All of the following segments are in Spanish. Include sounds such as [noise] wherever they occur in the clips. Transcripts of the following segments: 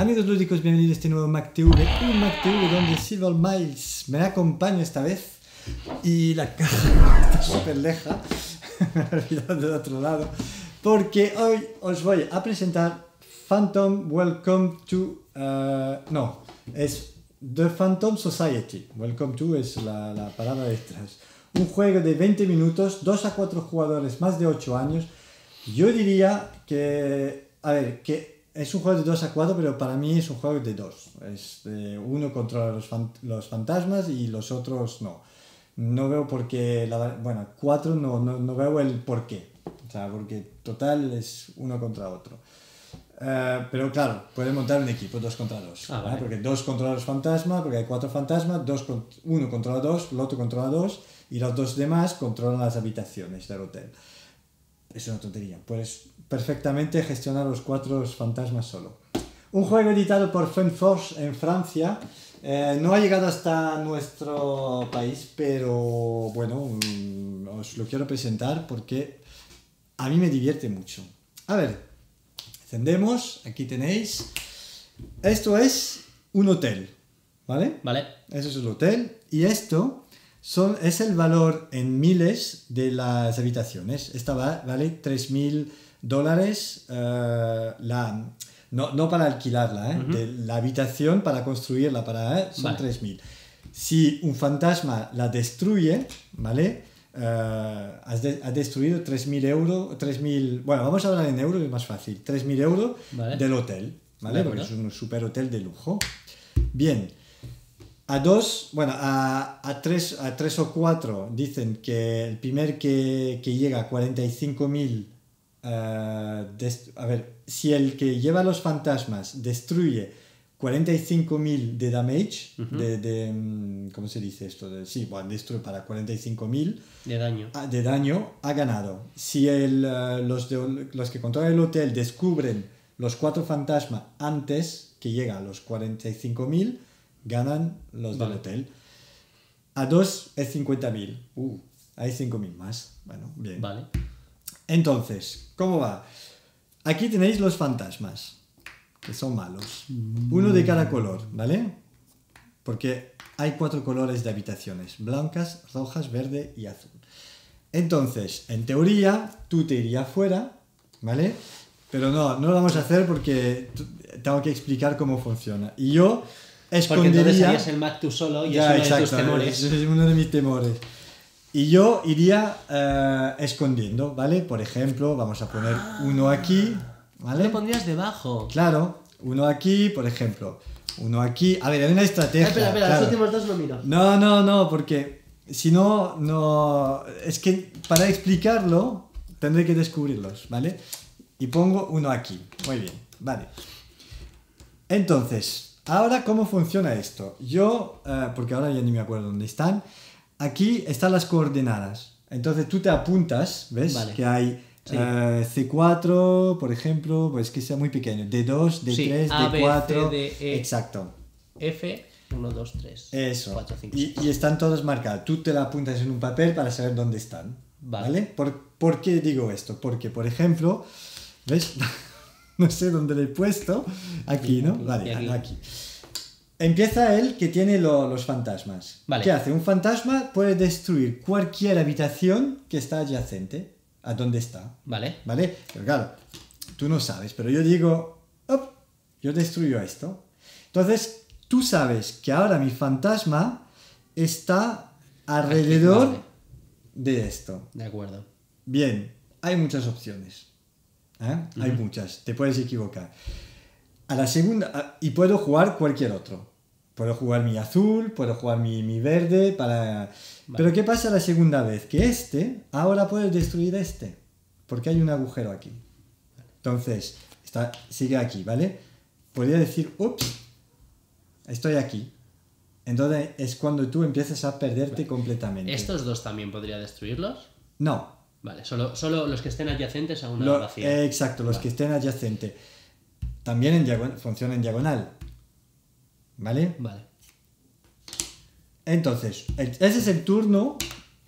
Amigos lúdicos, bienvenidos a este nuevo MacTV, un MacTV donde Silver Miles me acompaña esta vez y la [laughs] caja está súper leja, [laughs] me he olvidado del otro lado, porque hoy os voy a presentar Phantom Welcome to... uh, no, es The Phantom Society, Welcome to es la, la palabra detrás. Un juego de 20 minutos, 2 a 4 jugadores, más de 8 años. Yo diría que, a ver, que es un juego de 2 a 4, pero para mí es un juego de 2. Es de uno controla los, fan- los fantasmas y los otros no. No veo por qué, la- bueno, 4 no, no, no veo el por qué. O sea, porque total es uno contra otro. Eh, pero claro, pueden montar un equipo, dos contra dos. Ah, ¿vale? Porque dos controla los fantasmas, porque hay cuatro fantasmas, dos con- uno controla dos, el otro controla dos, y los dos demás controlan las habitaciones del hotel. Es una tontería. Puedes perfectamente gestionar los cuatro fantasmas solo. Un juego editado por Funforce en Francia. Eh, no ha llegado hasta nuestro país, pero bueno, mm, os lo quiero presentar porque a mí me divierte mucho. A ver, encendemos. Aquí tenéis. Esto es un hotel, ¿vale? Vale. Eso es el hotel. Y esto son, es el valor en miles de las habitaciones. Esta va- vale 3.000 dólares. eh, la, no, no para alquilarla, ¿eh? De la habitación para construirla para, ¿eh? son Vale. 3.000. Si un fantasma la destruye, ¿vale? Eh, has de- ha destruido 3.000 euros, 3.000, bueno, vamos a hablar en euros, es más fácil, 3.000 euros Vale. del hotel, ¿vale? Porque es un super hotel de lujo. Bien, a dos, bueno, a, a, tres, a tres o cuatro dicen que el primer que, que llega a 45.000, eh, des- a ver, si el que lleva los fantasmas destruye 45.000 de damage, de, de, mm, ¿cómo se dice esto? De, sí, bueno, destruye para 45.000 De daño. ah, de daño, ha ganado. Si el, eh, los, de- los que controlan el hotel descubren los cuatro fantasmas antes que llega a los 45.000, ganan los Vale. del hotel. A dos es 50.000. Uh, hay 5.000 más. Bueno, bien. Vale. Entonces, ¿cómo va? Aquí tenéis los fantasmas, que son malos. Uno de cada color, ¿vale? Porque hay cuatro colores de habitaciones, blancas, rojas, verde y azul. Entonces, en teoría, tú te irías fuera, ¿vale? Pero no, no lo vamos a hacer porque tengo que explicar cómo funciona. Y yo Porque escondería... entonces harías el Mac tú solo y Ya, es uno de tus temores. es uno de mis temores. Y yo iría eh, escondiendo, ¿vale? Por ejemplo, vamos a poner uno aquí, ¿vale? Lo pondrías debajo. Claro, uno aquí, por ejemplo. Uno aquí. A ver, hay una estrategia. espera, espera, claro. los últimos dos no miro. No, no, no, porque si no, no. Es que para explicarlo tendré que descubrirlos, ¿vale? Y pongo uno aquí. Muy bien, vale. Entonces, ahora, ¿cómo funciona esto? Yo, eh, porque ahora ya ni me acuerdo dónde están. Aquí están las coordenadas. Entonces tú te apuntas, ¿ves? Vale. Que hay Sí. eh, C4, por ejemplo, pues que sea muy pequeño. D2, D3, Sí, A, B, D4. C, D, E. Exacto. F, 1, 2, 3. Eso. 4, 5, y, y están todas marcadas. Tú te la apuntas en un papel para saber dónde están. ¿Vale? Vale. ¿Por, por qué digo esto? Porque, por ejemplo, ¿ves? [laughs] no sé dónde le he puesto. Aquí, ¿no? Vale, aquí. aquí. Empieza él que tiene lo- los fantasmas. Vale. ¿Qué hace? Un fantasma puede destruir cualquier habitación que está adyacente a donde está. Vale. ¿Vale? Pero claro, tú no sabes, pero yo digo, "Op, yo destruyo esto. Entonces, tú sabes que ahora mi fantasma está alrededor Vale. de esto. De acuerdo. Bien, hay muchas opciones. ¿Eh? Hay muchas, te puedes equivocar. A la segunda, a- y puedo jugar cualquier otro. Puedo jugar mi azul, puedo jugar mi, mi verde, para... Pero ¿qué pasa la segunda vez? Que este ahora puede destruir este, porque hay un agujero aquí. Entonces, está, sigue aquí, ¿vale? Podría decir, ups, estoy aquí. Entonces es cuando tú empiezas a perderte completamente. ¿Estos dos también podría destruirlos? No, Vale, solo, solo los que estén adyacentes a una Lo- vacía. eh, exacto, los que estén adyacentes. También en diagonal, funciona en diagonal. ¿Vale? Vale. Entonces, ese es el turno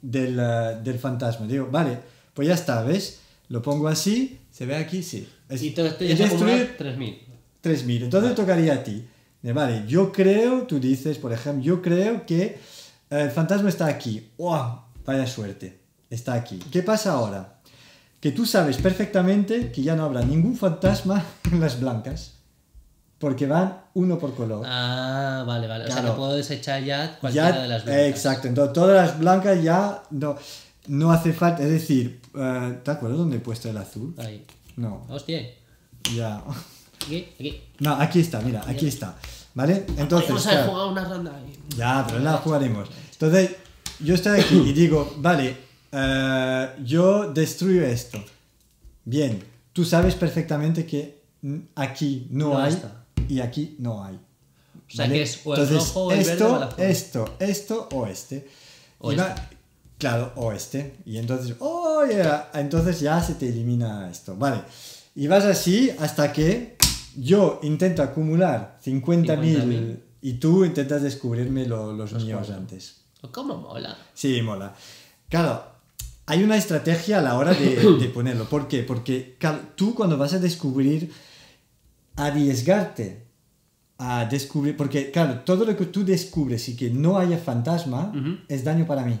del, eh, del fantasma. Digo, vale, pues ya está, ¿ves? Lo pongo así, se ve aquí, sí. Es- Y te y acumular destruir, 3.000. 3.000. Entonces tocaría a ti. Vale, yo creo, tú dices, por ejemplo, yo creo que eh, el fantasma está aquí. ¡Wow! Vaya suerte. Está aquí. ¿Qué pasa ahora? Que tú sabes perfectamente que ya no habrá ningún fantasma [laughs] en las blancas. Porque van uno por color. Ah, vale, vale. O sea, Claro. que puedo desechar ya cualquiera Ya, de las blancas. exacto, entonces todas las blancas ya no, no hace falta, es decir, eh, ¿te acuerdas dónde he puesto el azul? Ahí. No, Hostia. ya. Aquí, aquí. No, aquí está, mira, aquí está. ¿Vale? Entonces, Vamos a claro, jugado una ronda ahí. ya, pero la jugaremos. Entonces, yo estoy aquí y digo, vale, eh, yo destruyo esto. Bien, tú sabes perfectamente que aquí no, No hay está. y aquí no hay. O sea, que es o el Entonces, rojo o el esto, verde o esto, esto o este. O Y va- claro, o este. Y entonces, oh, yeah, entonces ya se te elimina esto. Vale. Y vas así hasta que yo intento acumular 50.000 50.000. y tú intentas descubrirme lo- los, Los míos cuatro. antes. ¿Cómo mola? Sí, mola. Claro, hay una estrategia a la hora de, de [coughs] ponerlo. ¿Por qué? Porque tú cuando vas a descubrir, arriesgarte a descubrir, porque claro, todo lo que tú descubres y que no haya fantasma Ujú. es daño para mí.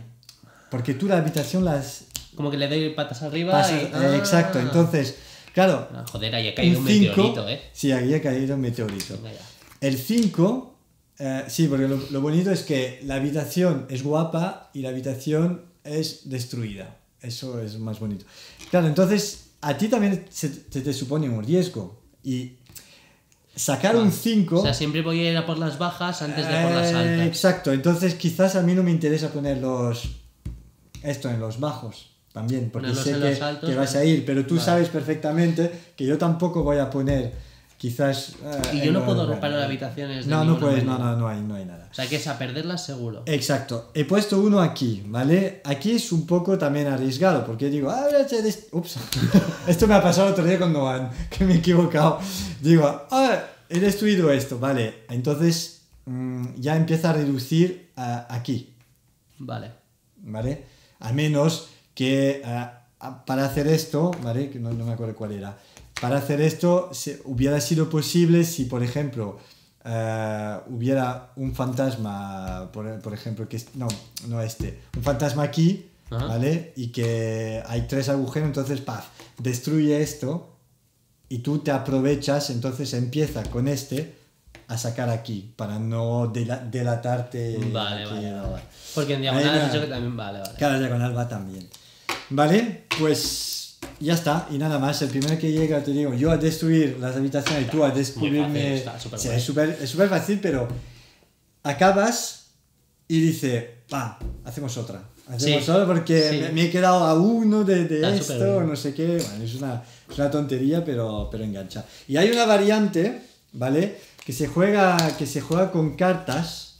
Porque tú la habitación las Como que le doy patas arriba pasas. y... eh, Ah. Exacto, entonces, claro, Ah, joder, ahí ha caído un, 5... meteorito, ¿eh? Sí, ahí ha caído un meteorito. El 5, eh, sí, porque lo, lo bonito es que la habitación es guapa y la habitación es destruida. Eso es más bonito. Claro, entonces a ti también se, te supone un riesgo. Y sacar un 5... O sea, siempre voy a ir a por las bajas antes de por las eh, altas. exacto, entonces quizás a mí no me interesa poner los, esto en los bajos también, porque Ponerlos sé que, los altos, que vas a ir, pero tú Vale. sabes perfectamente que yo tampoco voy a poner quizás... eh, Y yo en no los- puedo romper las habitaciones de No, no puedes, no, manera. no, no hay, no hay nada. O sea, que es a perderlas seguro. Exacto, he puesto uno aquí, ¿vale? Aquí es un poco también arriesgado, porque digo, ah, ups, [laughs] esto me ha pasado el otro día con Noan, [laughs] que me he equivocado. Digo, ah, he destruido esto, vale, entonces mm, ya empieza a reducir aquí, Vale. ¿vale? A menos que para hacer esto, ¿vale? Que no, no me acuerdo cuál era. Para hacer esto se- hubiera sido posible si, por ejemplo, eh, hubiera un fantasma, por, por ejemplo, que no, no este, un fantasma aquí, Ajá. ¿vale? Y que hay tres agujeros, entonces, paf, destruye esto y tú te aprovechas, entonces empieza con este a sacar aquí para no dela- delatarte. Vale, aquí, vale. Porque en diagonal Ahí has dicho que también... Vale, vale. Cada diagonal va también. Vale, pues ya está. Y nada más, el primero que llega, te digo, yo a destruir las habitaciones y tú a descubrirme. está Sí, es súper fácil, pero acabas y dice, va, hacemos otra. Hacemos Sí, otra porque sí. me, me he quedado a uno de, de esto, no sé qué. Bueno, es una, es una tontería, pero, pero engancha. Y hay una variante, ¿vale? Que se juega, que se juega con cartas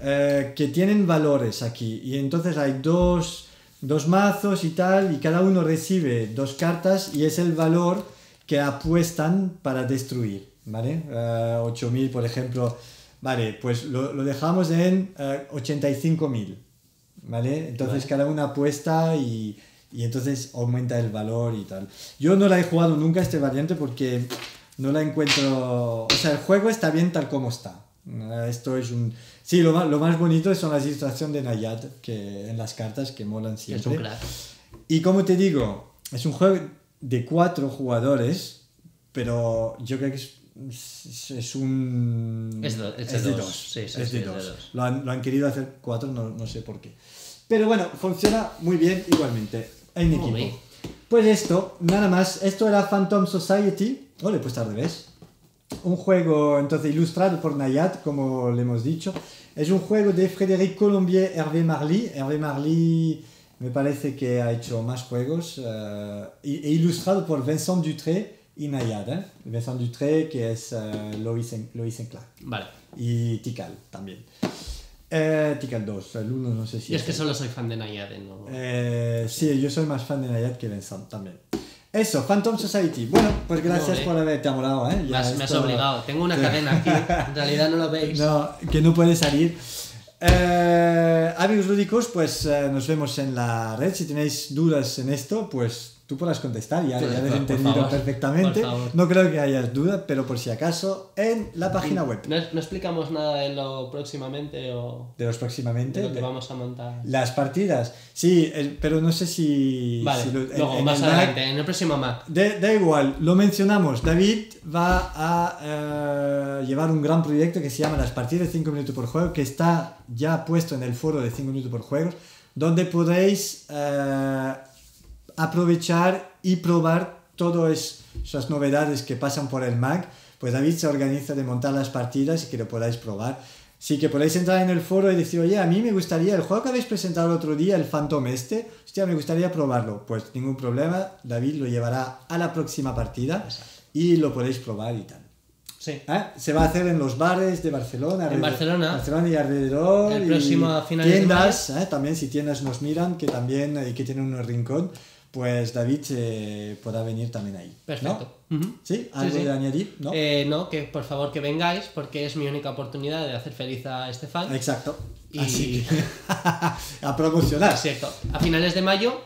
eh, que tienen valores aquí. Y entonces hay dos, dos mazos y tal, y cada uno recibe dos cartas y es el valor que apuestan para destruir. ¿Vale? Eh, 8000, por ejemplo. Vale, pues lo, lo dejamos en eh, 85.000. ¿Vale? Entonces Vale. cada uno apuesta y, y entonces aumenta el valor y tal. Yo no la he jugado nunca este variante porque no la encuentro... O sea, el juego está bien tal como está. Esto es un... Sí, lo más, lo más bonito son las ilustraciones de Nayad que, en las cartas que molan Es siempre. un crack. Y como te digo, es un juego de cuatro jugadores, pero yo creo que es, es, es un... Es do- es de dos. Sí, sí, es sí, de es de dos. dos. Lo, han, lo han querido hacer cuatro, no, no sé por qué. Pero bueno, funciona muy bien igualmente en equipo. Pues esto, nada más. Esto era Phantom Society. Oh, le he puesto al revés. Un juego entonces ilustrado por Nayad, como le hemos dicho. Es un juego de Frédéric Colombier, Hervé Marly. Hervé Marly me parece que ha hecho más juegos. eh, y- e ilustrado por Vincent Dutré y Nayad. ¿eh? Vincent Dutré, que es eh, Lois, en, Lois. Vale. Y Tikal también. Eh, Tikal 2, el 1 no sé si Yo es que solo soy fan de Nayade, ¿no? eh, sí, yo soy más fan de Nayad que Vincent también. Eso, Phantom Society. Bueno, pues gracias por haberte amolado, ¿eh? me, Ya has, me has obligado. Tengo una cadena aquí. [laughs] En realidad no lo veis. No, que no puede salir. Eh, amigos lúdicos, pues eh, nos vemos en la red. Si tenéis dudas en esto, pues tú podrás contestar, ya, Pues, ya habéis entendido favor, perfectamente. No creo que hayas duda, pero por si acaso, en la página web ¿No, no explicamos nada de lo próximamente o de los de próximamente. lo que vamos a montar? Las partidas, sí, el- pero no sé si. Vale, si lo- luego, en más Mac- adelante, en el próximo Mac. Da igual, lo mencionamos. David va a eh, llevar un gran proyecto que se llama Las partidas de 5 minutos por juego, que está ya puesto en el foro de 5 minutos por juegos, donde podéis eh, aprovechar y probar todas esas novedades que pasan por el Mac. Pues David se organiza de montar las partidas y que lo podáis probar. Sí que podéis entrar en el foro y decir, oye, a mí me gustaría el juego que habéis presentado el otro día, el Phantom este, hostia, me gustaría probarlo. Pues ningún problema, David lo llevará a la próxima partida y lo podéis probar y tal. Sí. ¿Eh? Se va a hacer en los bares de Barcelona. En Barcelona. Barcelona y alrededor. El y próximo a finales de tiendas, ¿eh? también si tiendas nos miran, que también eh, que tienen un rincón, pues David eh, podrá venir también ahí. ¿no? Perfecto. ¿Sí? ¿Algo sí. de añadir? ¿No? Eh, no, que por favor que vengáis porque es mi única oportunidad de hacer feliz a Estefan. Exacto. Y- Así que [laughs] a promocionar. Cierto. A finales de mayo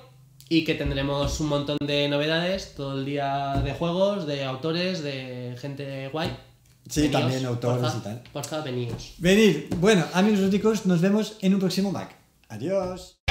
y que tendremos un montón de novedades todo el día de juegos, de autores, de gente guay. Sí, Veníos, también autores porfa, y tal. Porfa, veníos. Venid. Bueno, amigos lúdicos, nos vemos en un próximo Mac. Adiós.